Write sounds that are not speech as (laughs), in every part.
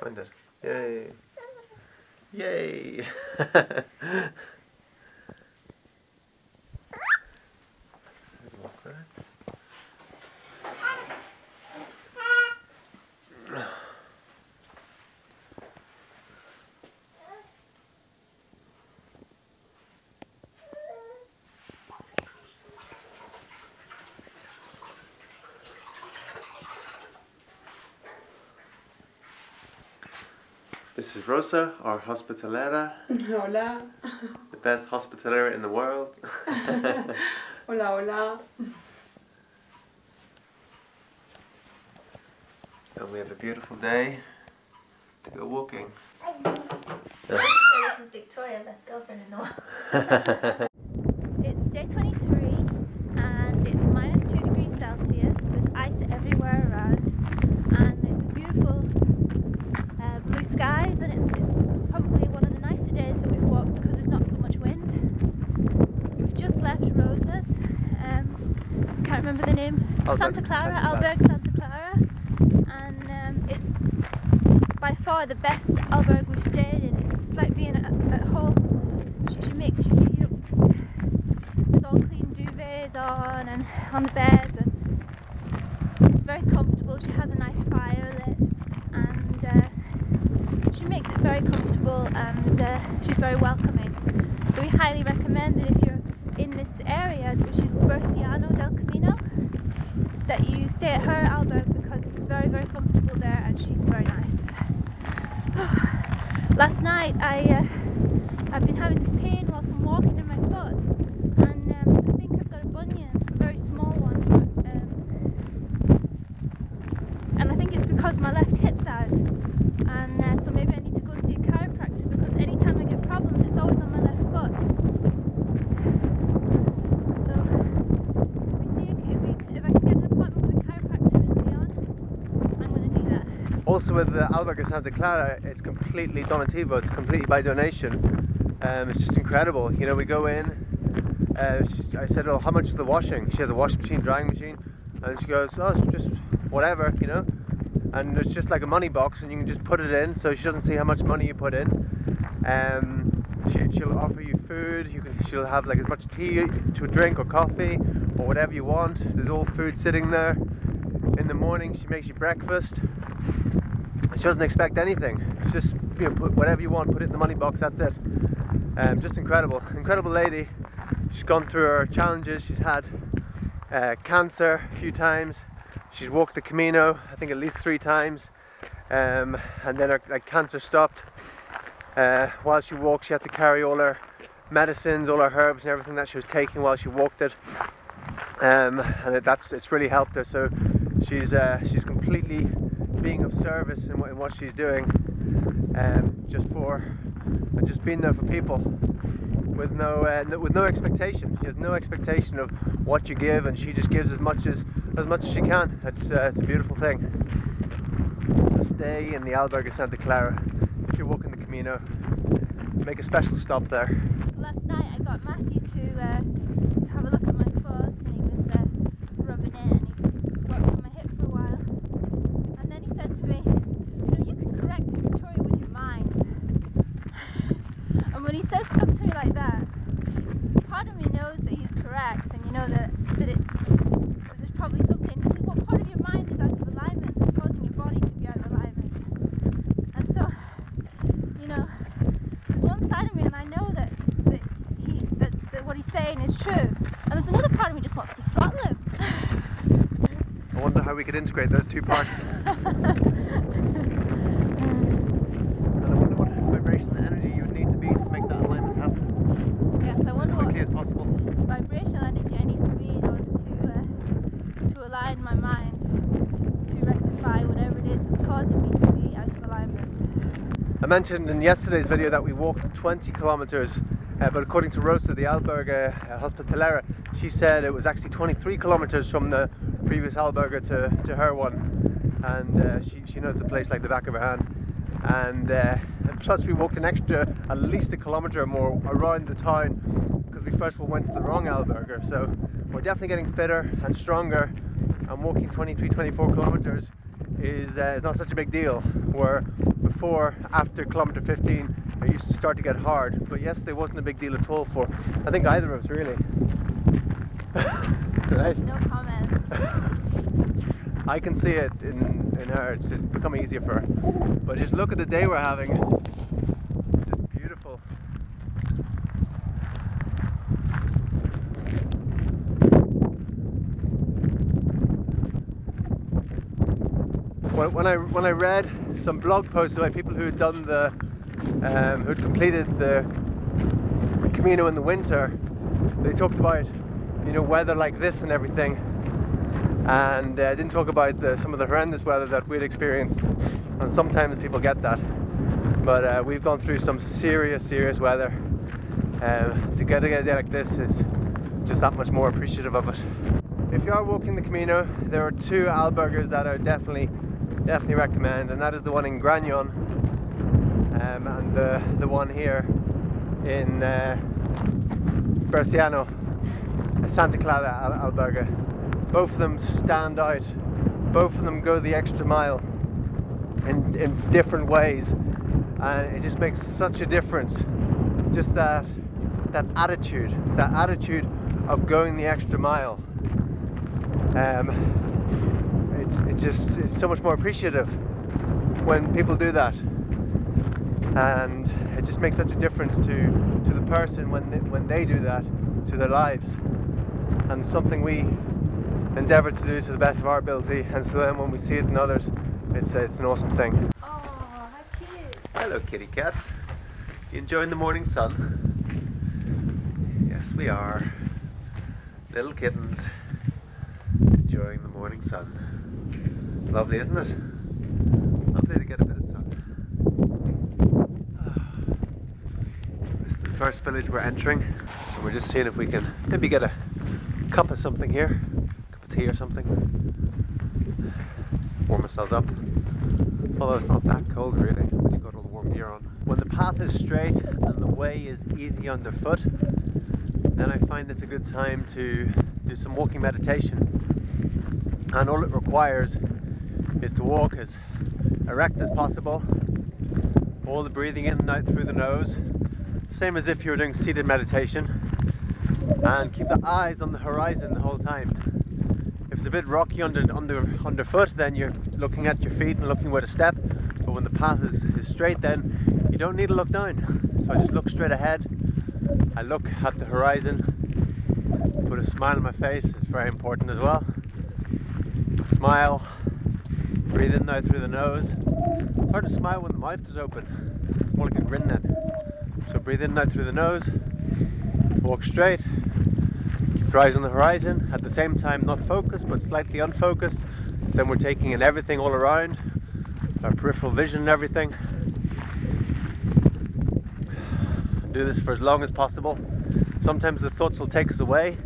Find it. Yay. (laughs) Yay. (laughs) This is Rosa, our hospitalera, (laughs) Hola. the best hospitalera in the world. (laughs) Hola, hola. and we have a beautiful day to go walking. So (laughs) this is Victoria, best girlfriend in the world. it's day 23 and it's minus 2 degrees Celsius. There's ice everywhere around and it's beautiful uh, blue skies and it's, it's probably one of the nicer days that we've walked because there's not so much wind. We've just left Rosa's. Um, can't remember the name. Alberg, Santa Clara, Santa Clara. Alberg Santa Clara. And um, it's by far the best alberg we've stayed in. It's like being at, at home. She, she makes you, you know, there's all clean duvets on and on the beds and it's very comfortable. She has a nice fire lit and uh, she makes it very comfortable and uh, she's very welcoming. So we highly recommend that if you're in this area, which is Berciano del Camino, that you stay at her alberg because it's very very comfortable there and she's very nice. (sighs) Last night I uh, I've been having this pain whilst I'm walking in my foot and um, I think I've got a bunion, a very small one. Um, and I think it's because my left hip's out and uh, so maybe I need to go and see a chiropractor because anytime I get problems it's always on my left foot. So we see if, we, if I can get an appointment with a chiropractor in Leon, I'm going to do that. Also with the Albergue Santa Clara, it's completely donativo, it's completely by donation. Um, it's just incredible. You know, we go in, uh, she, I said, oh, how much is the washing? She has a washing machine, drying machine, and she goes, oh, it's just whatever, you know. And it's just like a money box, and you can just put it in, so she doesn't see how much money you put in. Um, she, she'll offer you food. You can, she'll have like as much tea to drink or coffee or whatever you want. There's all food sitting there. In the morning, she makes you breakfast. She doesn't expect anything. It's just you know, put whatever you want, put it in the money box. That's it. Um, just incredible, incredible lady. She's gone through her challenges. She's had uh, cancer a few times. She's walked the Camino, I think at least three times, um, and then her like, cancer stopped. Uh, while she walked, she had to carry all her medicines, all her herbs, and everything that she was taking while she walked it. Um, and that's it's really helped her. So she's uh, she's completely being of service in what, in what she's doing, um, just for and just being there for people with no, uh, with no expectation. She has no expectation of what you give, and she just gives as much as as much as she can. It's uh, it's a beautiful thing. So stay in the Albergue Santa Clara if you're walking the Camino. Make a special stop there. Last night I got Matthew to, uh, to have a look at my foot and he was uh, rubbing it and he worked on my hip for a while. And then he said to me, you know, you can correct Victoria with your mind. and when he says stuff to me like that, part of me knows that he's correct and you know that, that it's that there's probably something. Said, what part of your mind is out of alignment that's causing your body to be out of alignment? And so, you know, there's one side of me and I know that, that he that, that what he's saying is true. And there's another part of me just wants to throttle him. I wonder how we could integrate those two parts. (laughs) And I wonder what vibration and energy you would need to be to make that alignment happen yes, I wonder as what quickly as possible. vibrational energy I need to be in order to uh, to align my mind to rectify whatever it is that's causing me to be out of alignment. I mentioned in yesterday's video that we walked 20 kilometers, uh, but according to Rosa, the Albergue uh, Hospitalera, she said it was actually 23 kilometers from the previous albergue to, to her one, and uh, she, she knows the place like the back of her hand. And, uh, plus, we walked an extra, at least a kilometer or more around the town because we first of all went to the wrong albergue. So we're definitely getting fitter and stronger, and walking 23, 24 kilometers is, uh, is not such a big deal. Where before, after kilometre 15, it used to start to get hard. But yesterday wasn't a big deal at all for, I think, either of us really. (laughs) right? No comment. (laughs) I can see it in, in her, it's just becoming easier for her. But just look at the day we're having. Just beautiful. When, I when I read some blog posts by people who had done the um, who'd completed the Camino in the winter, they talked about you know weather like this and everything. And uh, didn't talk about the, some of the horrendous weather that we'd experienced. And sometimes people get that. But uh, we've gone through some serious serious weather. Um, to get a day like this is just that much more appreciative of it. If you are walking the Camino there are two albergues that are definitely definitely recommend and that is the one in Grañón um, and the, the one here in uh, Berciano Santa Clara Al Albergue both of them stand out. Both of them go the extra mile in, in different ways and it just makes such a difference. Just that that attitude that attitude of going the extra mile. Um, it's, it's just it's so much more appreciative when people do that and it just makes such a difference to to the person when they, when they do that to their lives and something we endeavour to do to the best of our ability and so then when we see it in others it's, it's an awesome thing. Oh. Hello kitty cats. You enjoying the morning sun? Yes we are. Little kittens enjoying the morning sun. Lovely isn't it? Lovely to get a bit of sun. (sighs) This is the first village we're entering and we're just seeing if we can maybe get a cup of something here a cup of tea or something. Warm ourselves up. Although it's not that cold really when you've got all the warm gear on. When the path is straight and the way is easy underfoot, then I find this a good time to do some walking meditation. And all it requires is to walk as erect as possible, all the breathing in and out through the nose, same as if you were doing seated meditation, and keep the eyes on the horizon the whole time If it's a bit rocky under, under underfoot, then you're looking at your feet and looking where to step. But when the path is, is straight, then you don't need to look down. So I just look straight ahead. I look at the horizon, put a smile on my face, it's very important as well. Smile, breathe in now through the nose. It's hard to smile when the mouth is open. It's more like a grin then. So breathe in now through the nose, walk straight, Keep eyes on the horizon, at the same time not focused but slightly unfocused. So then we're taking in everything all around, our peripheral vision and everything. Do this for as long as possible. Sometimes the thoughts will take us away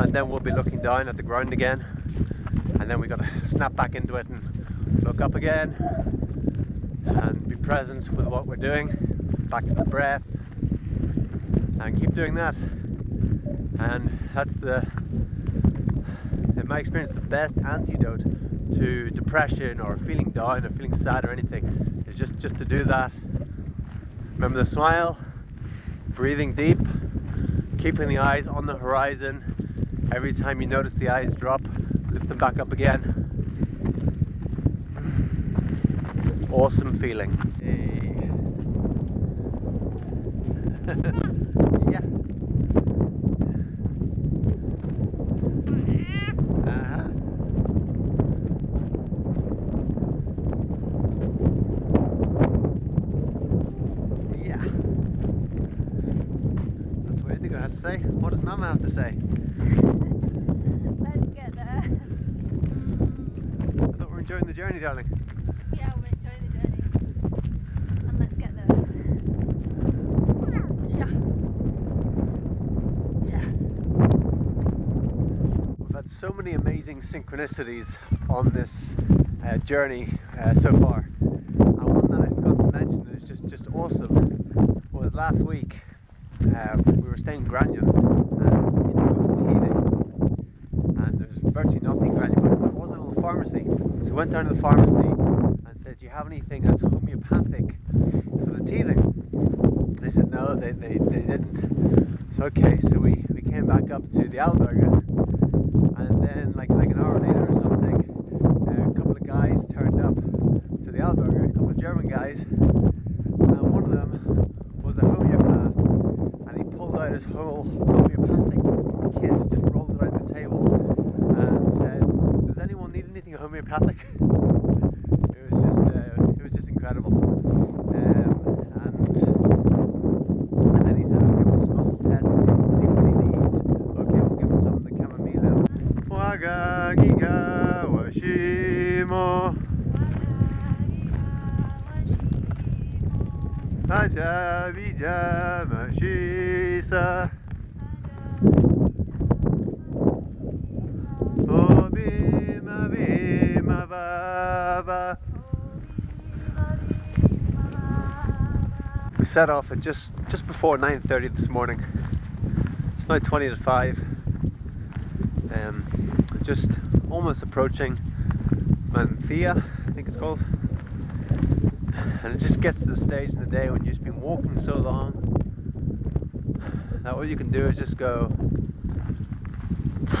and then we'll be looking down at the ground again and then we've got to snap back into it and look up again and be present with what we're doing, back to the breath and keep doing that. And that's the in my experience the best antidote to depression or feeling down or feeling sad or anything. Is just just to do that. Remember the smile breathing deep keeping the eyes on the horizon. Every time you notice the eyes drop lift them back up again awesome feeling hey. (laughs) Uh-huh. Yeah. That's what I think I have to say. What does Mama have to say? (laughs) Let's get there. I thought we were enjoying the journey, darling. Yeah, we're enjoying the journey. And let's get there. Yeah. Yeah. We've had so many amazing synchronicities on this uh, journey uh, so far. And one that I forgot to mention is just, just awesome was last week uh, we were staying in Grañón and it was teething and there's virtually nothing Grañón but there was a little pharmacy so we went down to the pharmacy and said, "Do you have anything that's homeopathic for the teething?" They said no, they, they, they didn't. So okay, so we, we came back up to the Albergue, and then like like an hour later or something, uh, a couple of guys turned up to the Albergue, a couple of German guys, and one of them was a homeopath, and he his homeopathic kit, just rolled on the table, and said, "Does anyone need anything homeopathic?" it was just uh, it was just incredible. Um, and and then he said, okay, we'll just muscle test, see, see what he needs. Okay, we'll give him some of the chamomile. Waga giga washimo aja bija mashisa obima bima baba We set off at just just before 9:30 this morning. It's now 20 to 5. Um, just almost approaching Manthia, I think it's called. And it just gets to the stage in the day when you've just been walking so long that all you can do is just go. (laughs)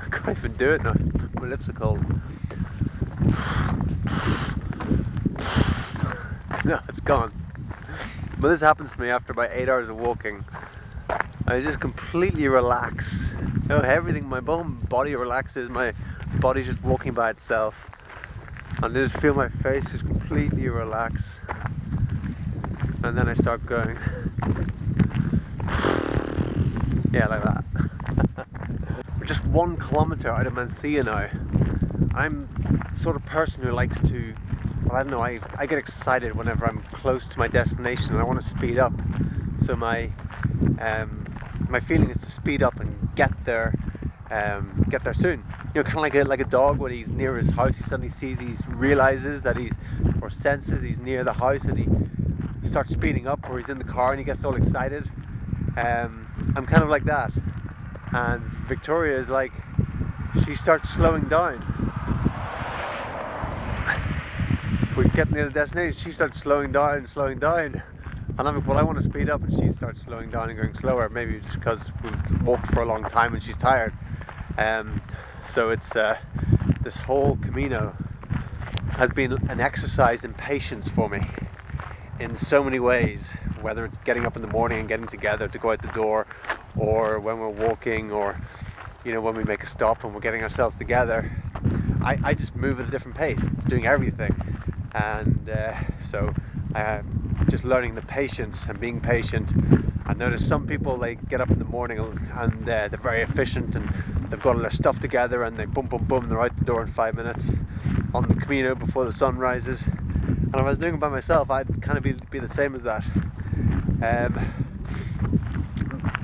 I can't even do it now. My lips are cold. (laughs) no, it's gone. But this happens to me after about eight hours of walking. I just completely relax. Know, everything, my whole body relaxes. My body's just walking by itself. And I just feel my face just completely relax. And then I start going. (laughs) yeah, like that. We're (laughs) just one kilometer out of Mansilla now. I'm sort of person who likes to well, I don't know, I, I get excited whenever I'm close to my destination and I want to speed up. So my um, my feeling is to speed up and get there um, get there soon. You know, kind of like a, like a dog when he's near his house, he suddenly sees, he realizes that he's, or senses he's near the house and he starts speeding up or he's in the car and he gets all excited. Um, I'm kind of like that. And Victoria is like, she starts slowing down we get near the destination, she starts slowing down, slowing down. And I'm like, well, I want to speed up, and she starts slowing down and going slower. Maybe it's because we've walked for a long time and she's tired. Um, so it's uh, this whole Camino has been an exercise in patience for me in so many ways. Whether it's getting up in the morning and getting together to go out the door, or when we're walking, or you know when we make a stop and we're getting ourselves together. I, I just move at a different pace, doing everything and uh, so uh, just learning the patience and being patient. I notice some people they get up in the morning and uh, they're very efficient and they've got all their stuff together and they boom boom boom they're out the door in five minutes on the Camino before the sun rises. And if I was doing it by myself, I'd kind of be, be the same as that. Um,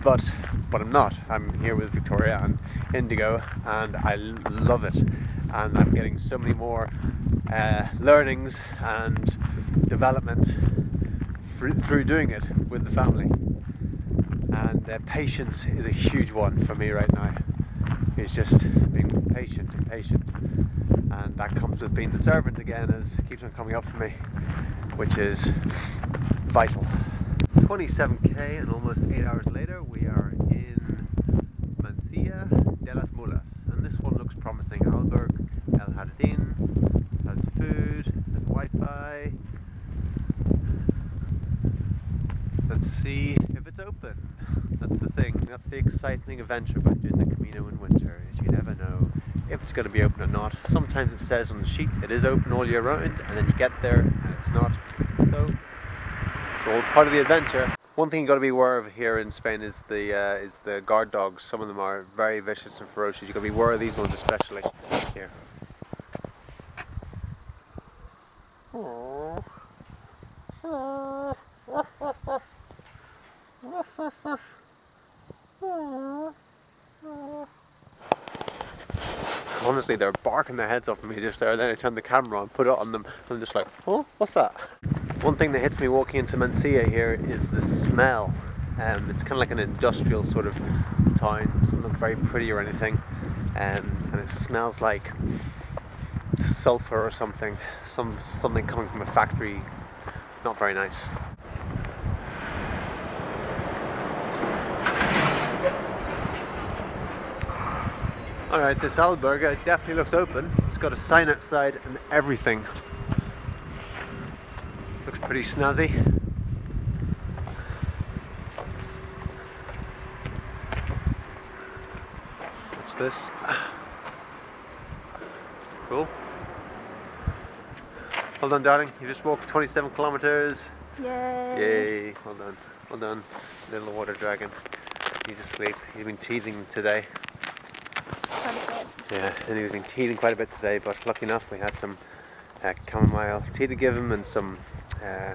but but I'm not. I'm here with Victoria and Indigo, and I love it. And I'm getting so many more uh, learnings and development through doing it with the family. And uh, patience is a huge one for me right now. It's just being patient and patient. And that comes with being the servant again, as keeps on coming up for me, which is vital. 27k and almost 8 hours later we are in Mansilla de las Mulas and this one looks promising. Albergue El Jardín has food, has Wi-Fi. Let's see if it's open. Thing. That's the exciting adventure about doing the Camino in winter is you never know if it's going to be open or not. Sometimes it says on the sheet it is open all year round and then you get there and it's not. So it's all part of the adventure. One thing you've got to be aware of here in Spain is the uh, is the guard dogs. Some of them are very vicious and ferocious. You've got to be aware of these ones especially. Here. (laughs) Honestly, they're barking their heads off at me just there. Then I turn the camera on, put it on them, and I'm just like, oh, what's that? One thing that hits me walking into Mansilla here is the smell. Um, it's kind of like an industrial sort of town. It doesn't look very pretty or anything. um, and it smells like sulfur or something, some something coming from a factory. Not very nice. Alright, this Alberga uh, definitely looks open. It's got a sign outside and everything. Looks pretty snazzy. What's this? Cool. Well done, darling. You just walked 27 kilometers. Yay. Yay. Well done. Well done, little water dragon. He's asleep. He's been teething today. Yeah, and he's been teething quite a bit today, but lucky enough we had some uh, chamomile tea to give him and some uh,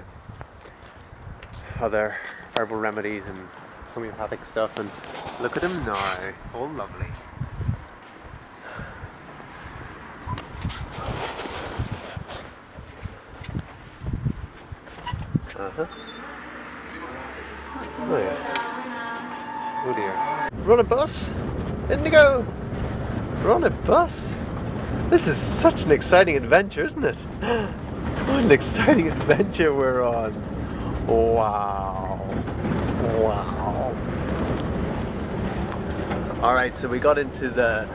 other herbal remedies and homeopathic stuff. And look at him now, all lovely. Uh-huh. Oh yeah. Oh dear. We're a bus. Indigo. We're on a bus. This is such an exciting adventure, isn't it? (gasps) What an exciting (laughs) adventure we're on. Wow. Wow. Alright, so we got into the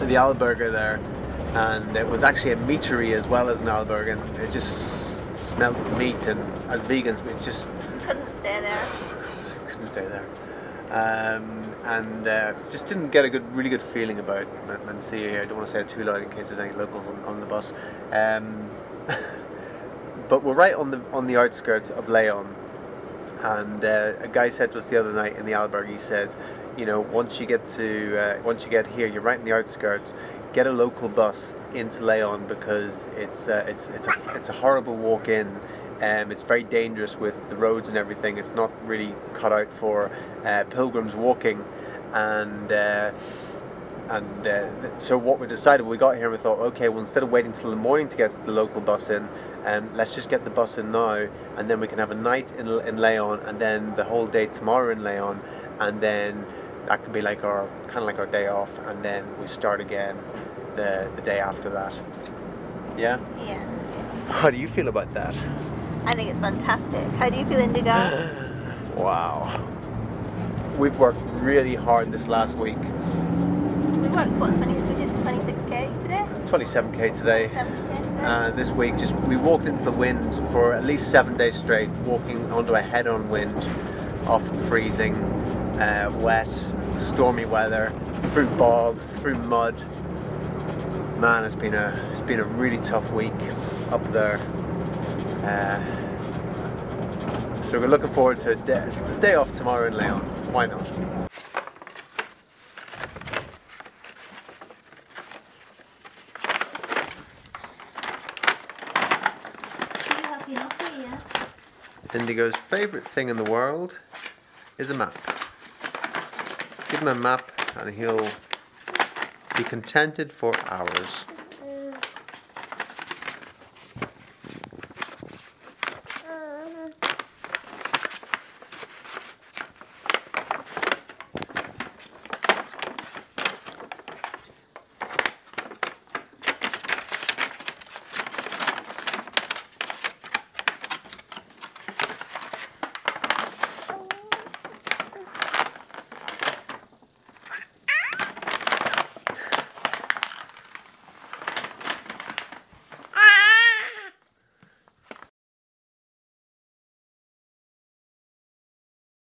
the Alberger there and it was actually a meatery as well as an Alberg and it just smelled of meat and as vegans we just We couldn't stay there. couldn't stay there. Um, and uh, just didn't get a good, really good feeling about Man- Mansilla. I don't want to say it too loud in case there's any locals on, on the bus. Um, (laughs) but we're right on the on the outskirts of Leon, and uh, a guy said to us the other night in the Alberg. He says, you know, once you get to uh, once you get here, you're right in the outskirts. Get a local bus into Leon because it's uh, it's it's a it's a horrible walk in. Um, it's very dangerous with the roads and everything. It's not really cut out for uh, pilgrims walking, and uh, and uh, so what we decided when we got here, we thought, okay, well instead of waiting till the morning to get the local bus in, um, let's just get the bus in now, and then we can have a night in in Leon, and then the whole day tomorrow in Leon, and then that can be like our kind of like our day off, and then we start again the the day after that. Yeah. Yeah. How do you feel about that? I think it's fantastic. How do you feel, Indigo? (sighs) wow. We've worked really hard this last week. we worked, what, 20, we did 26k today? 27k today. 70k today? Uh, this week, just we walked into the wind for at least seven days straight, walking onto a head-on wind, off freezing, uh, wet, stormy weather, through bogs, through mud. Man, it's been a it's been a really tough week up there. Uh, so we're looking forward to a day, day off tomorrow in Leon. Why not? Indigo's favourite thing in the world is a map. Give him a map and he'll be contented for hours.